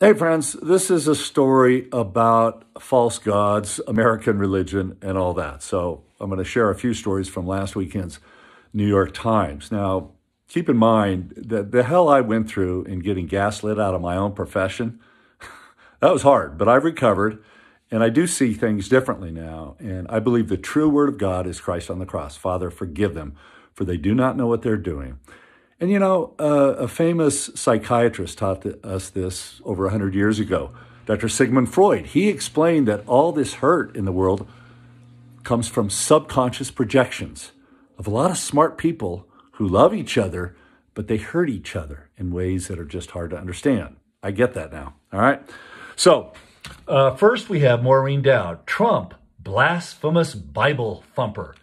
Hey, friends, this is a story about false gods, American religion, and all that. So, I'm going to share a few stories from last weekend's New York Times. Now, keep in mind that the hell I went through in getting gaslit out of my own profession, that was hard, but I've recovered and I do see things differently now. And I believe the true word of God is Christ on the cross. Father, forgive them, for they do not know what they're doing. And you know, uh, a famous psychiatrist taught us this over 100 years ago, Dr. Sigmund Freud. He explained that all this hurt in the world comes from subconscious projections of a lot of smart people who love each other, but they hurt each other in ways that are just hard to understand. I get that now. All right. So, uh, first we have Maureen Dowd. Trump, blasphemous Bible thumper.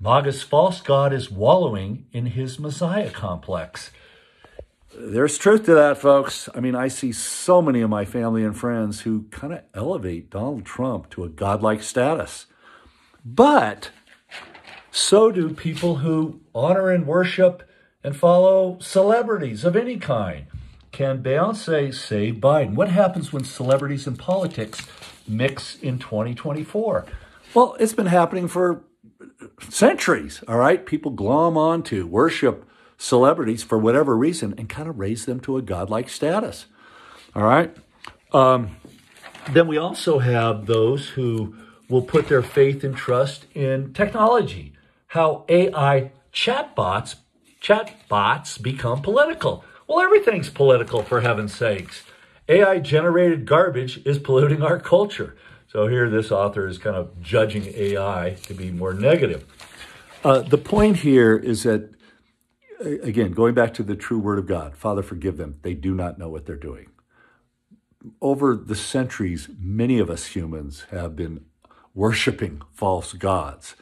MAGA's false god is wallowing in his Messiah complex. There's truth to that, folks. I mean, I see so many of my family and friends who kind of elevate Donald Trump to a godlike status. But so do people who honor and worship and follow celebrities of any kind. Can Beyonce save Biden? What happens when celebrities and politics mix in 2024? Well, it's been happening for centuries, all right? People glom on to worship celebrities for whatever reason and kind of raise them to a godlike status, all right? Um, then we also have those who will put their faith and trust in technology, how AI chatbots chatbots become political. Well, everything's political for heaven's sakes. AI generated garbage is polluting our culture. So here, this author is kind of judging AI to be more negative. Uh, the point here is that, again, going back to the true word of God, Father, forgive them. They do not know what they're doing. Over the centuries, many of us humans have been worshiping false gods.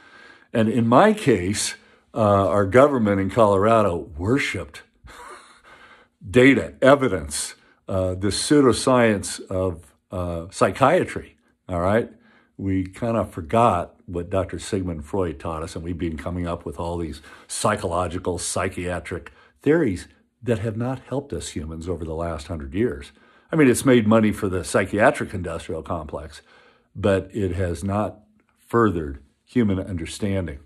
And in my case, uh, our government in Colorado worshiped data, evidence, uh, the pseudoscience of uh, psychiatry. All right. We kind of forgot what Dr. Sigmund Freud taught us, and we've been coming up with all these psychological, psychiatric theories that have not helped us humans over the last hundred years. I mean, it's made money for the psychiatric industrial complex, but it has not furthered human understanding.